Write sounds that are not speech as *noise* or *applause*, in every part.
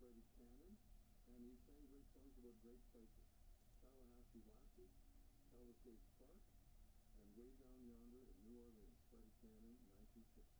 Freddie Cannon, and he sang great songs about great places. Tallahassee Lassie, Palisades Park, and Way Down Yonder in New Orleans. Freddie Cannon, 1960.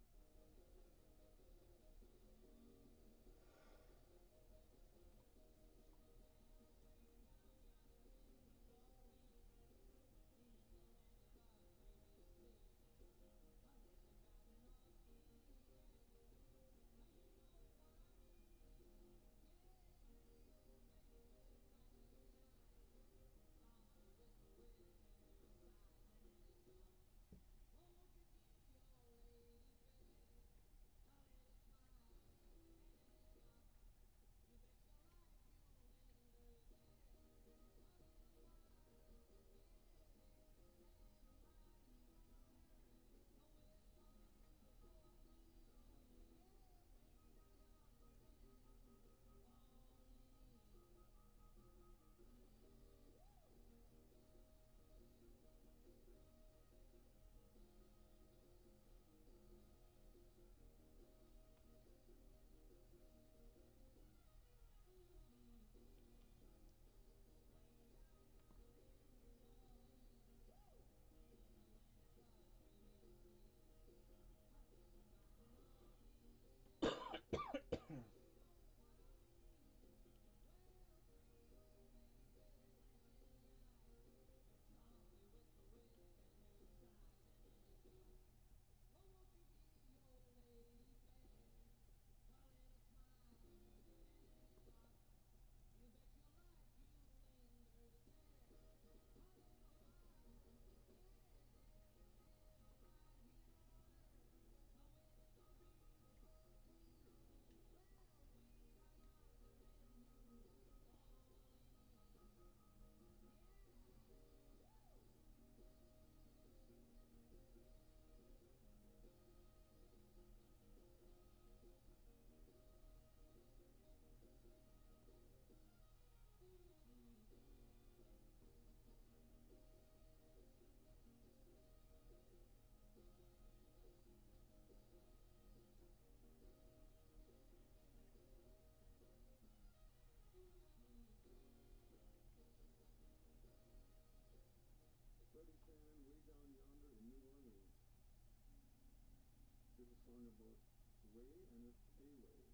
Way, and it's a way.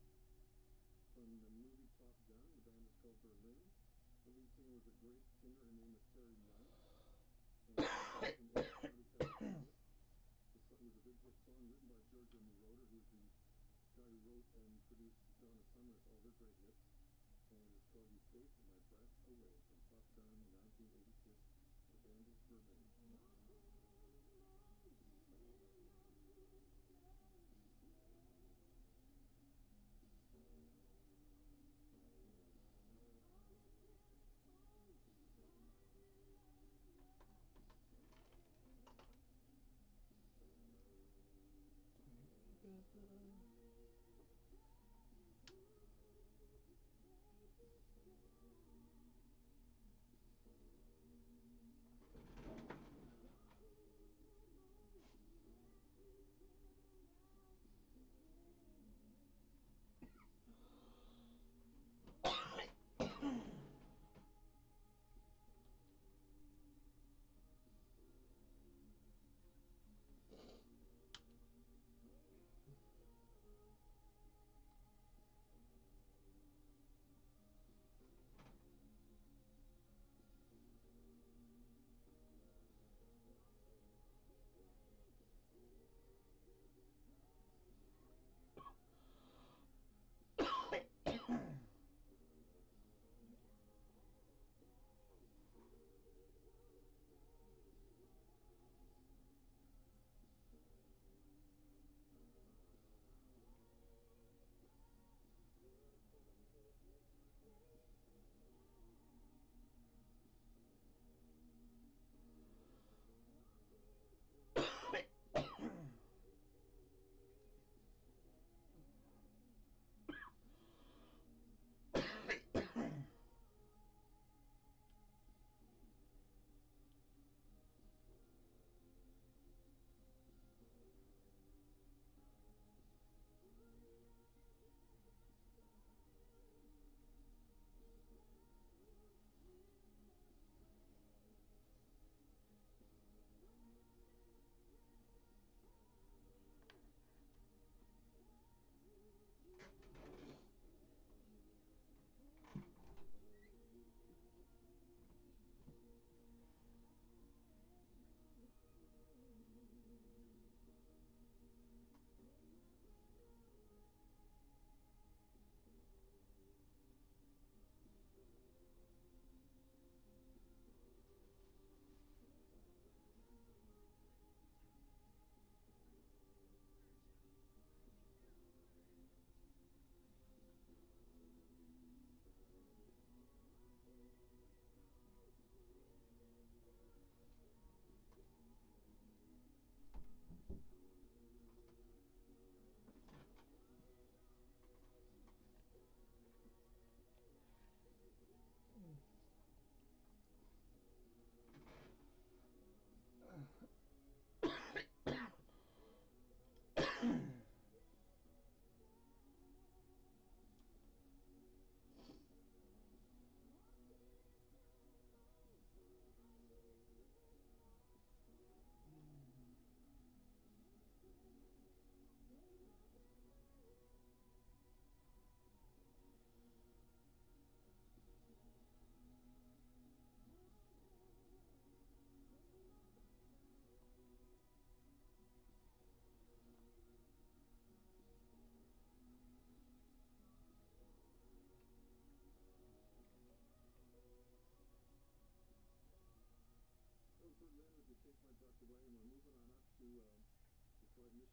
From the movie Top Gun, the band is called Berlin. The lead singer was a great singer. Her name is Terry Young. *coughs*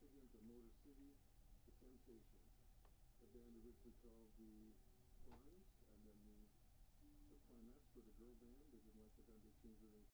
Michigan to Motor City, the Temptations, a band originally called the Primes, and then the, the Primettes were the girl band. They didn't like the band, they changed their name